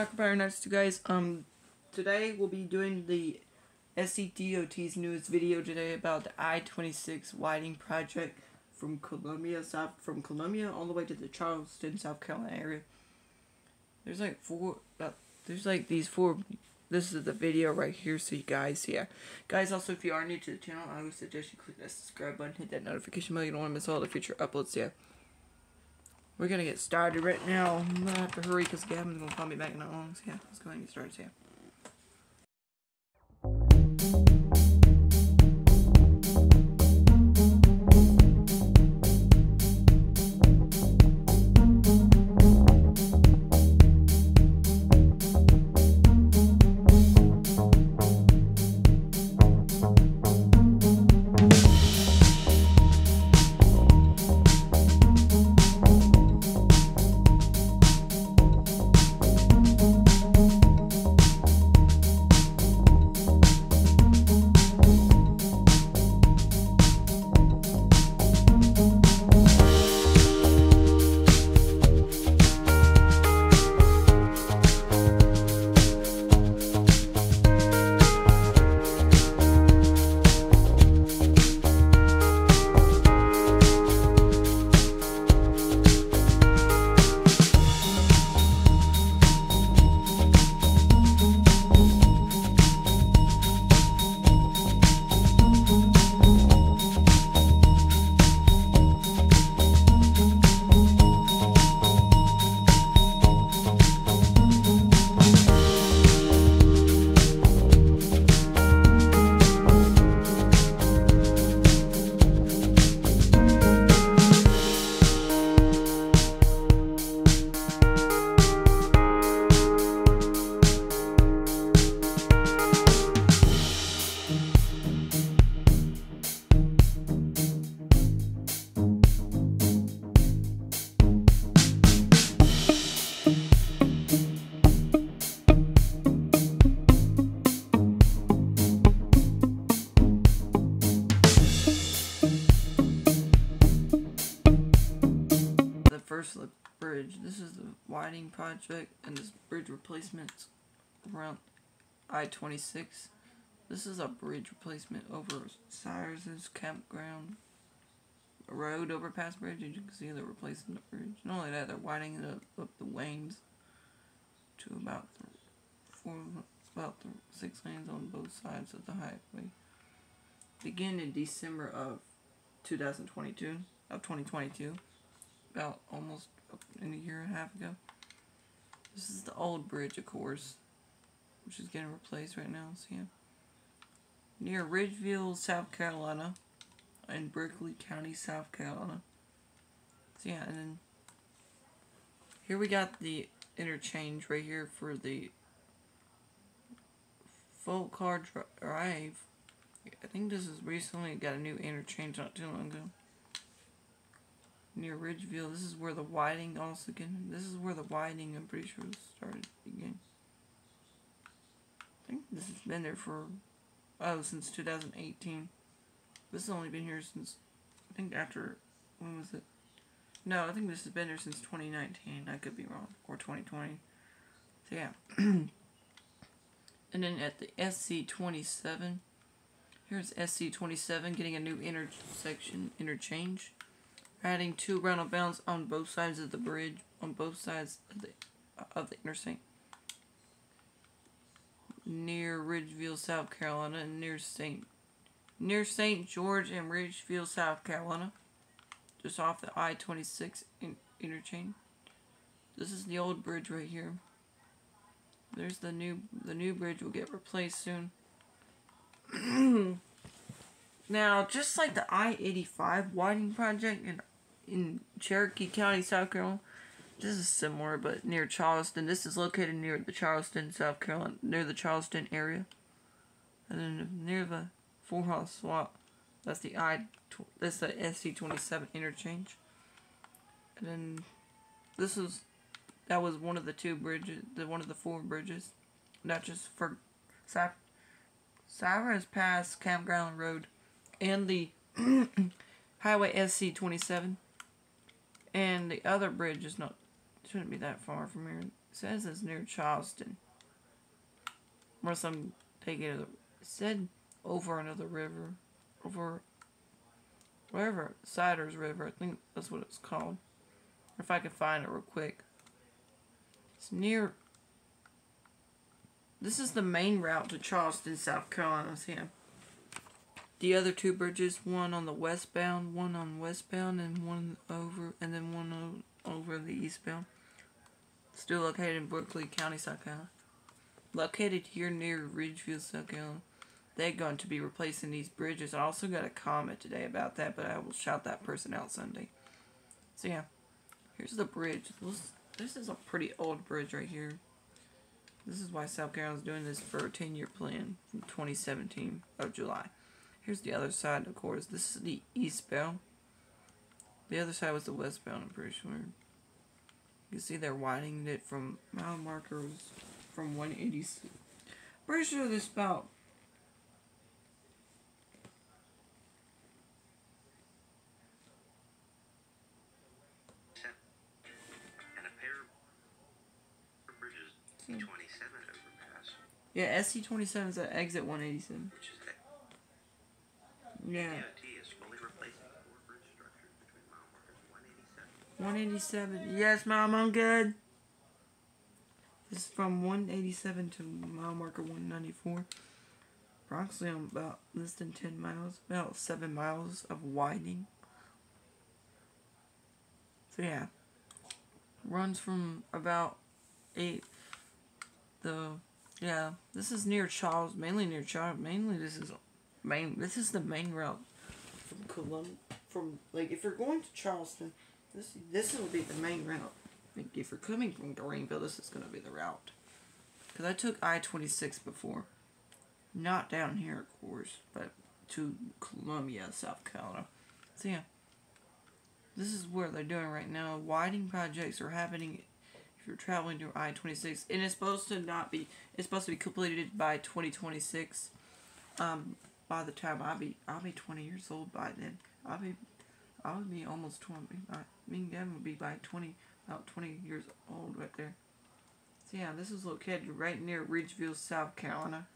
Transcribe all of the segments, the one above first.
Power Nuts to guys. Um, today we'll be doing the SCDOT's newest video today about the I-26 widening project from Columbia, South from Columbia all the way to the Charleston, South Carolina area. There's like four, uh, there's like these four. This is the video right here, so you guys, yeah, guys. Also, if you are new to the channel, I would suggest you click that subscribe button, hit that notification bell. You don't want to miss all the future uploads. Yeah. We're gonna get started right now. I'm gonna have to hurry because Gavin's gonna call me back in not long. So yeah, let's go ahead and get started. So, yeah. The bridge. This is the widening project and this bridge replacement around I-26. This is a bridge replacement over Cypress campground road overpass bridge. As you can see, they're replacing the bridge. Not only that, they're widening it up, up the lanes to about four, about six lanes on both sides of the highway. Begin in December of 2022, of 2022 about almost in a year and a half ago. This is the old bridge, of course, which is getting replaced right now. So yeah, near Ridgeville, South Carolina, in Berkeley County, South Carolina. So yeah, and then here we got the interchange right here for the Folk Car Drive. I think this is recently got a new interchange not too long ago near Ridgeville. This is where the widening also again. This is where the widening I'm pretty sure started again. I think this has been there for oh since 2018. This has only been here since I think after when was it? No, I think this has been there since 2019. I could be wrong or 2020. So yeah. and then at the SC27, here's SC27 getting a new intersection interchange adding two roundabouts on both sides of the bridge, on both sides of the, of the interstate. Near Ridgeville, South Carolina, and near St. Near St. George and Ridgeville, South Carolina. Just off the I-26 in interchange. This is the old bridge right here. There's the new the new bridge will get replaced soon. now, just like the I-85 widening project in in Cherokee County, South Carolina. This is similar, but near Charleston. This is located near the Charleston, South Carolina, near the Charleston area. And then near the Four Horse Swap, that's the I, that's the SC27 interchange. And then this is, that was one of the two bridges, the one of the four bridges. Not just for Cypress Campground Road and the Highway SC27. And the other bridge is not, shouldn't be that far from here. says it's near Charleston. Unless I'm taking it. It said over another river. Over. Wherever. Siders River. I think that's what it's called. If I can find it real quick. It's near. This is the main route to Charleston, South Carolina. See, the other two bridges, one on the westbound, one on westbound, and one over, and then one over the eastbound. Still located in Berkeley County, South Carolina. Located here near Ridgeville, South Carolina. They're going to be replacing these bridges. I also got a comment today about that, but I will shout that person out Sunday. So yeah, here's the bridge. This, this is a pretty old bridge right here. This is why South Carolina's doing this for a 10-year plan from 2017 of July. Here's the other side, of course. This is the eastbound. The other side was the westbound, I'm pretty sure. You can see they're widening it from mile markers from 186. Pretty sure this about and a pair of bridges hmm. 27 overpass. Yeah, SC27 is at exit 187. Which is that Yeah. DOT is fully replacing four bridge structures between mile 187. 187. Yes, Mom, I'm good. This is from 187 to mile marker 194. Approximately on about less than 10 miles, about 7 miles of widening. So yeah, runs from about 8. The, yeah, this is near Charles, mainly near Charles, mainly this is main, this is the main route from Columbia, from, like, if you're going to Charleston, this, this will be the main route. Like, if you're coming from Greenville, this is going to be the route. Because I took I-26 before. Not down here, of course, but to Columbia, South Carolina. So, yeah. This is where they're doing right now. Widening projects are happening if you're traveling to I-26. And it's supposed to not be... It's supposed to be completed by 2026. Um, by the time I'll be... I'll be 20 years old by then. I'll be... I would be almost 20. I, me and Gavin would be by 20 about 20 years old right there. So yeah, this is located right near Ridgeville, South Carolina.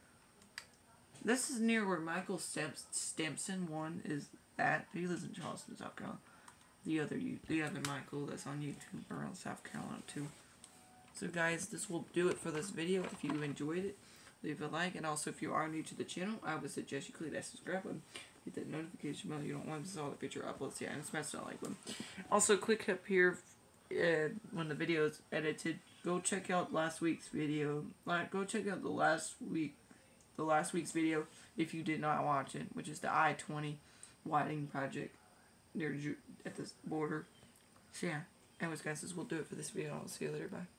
This is near where Michael Stamps Stampson one is at. He lives in Charleston, South Carolina. The other you the other Michael that's on YouTube around South Carolina too. So guys, this will do it for this video. If you enjoyed it, leave a like. And also, if you are new to the channel, I would suggest you click that subscribe button. Hit that notification bell. You don't want to miss all the future uploads. Yeah, and smash that like button. Also, click up here uh, when the video is edited, go check out last week's video. Like, go check out the last week, the last week's video if you did not watch it, which is the I-20 widening project near at the border. So yeah, anyways guys, this will do it for this video. I'll see you later. Bye.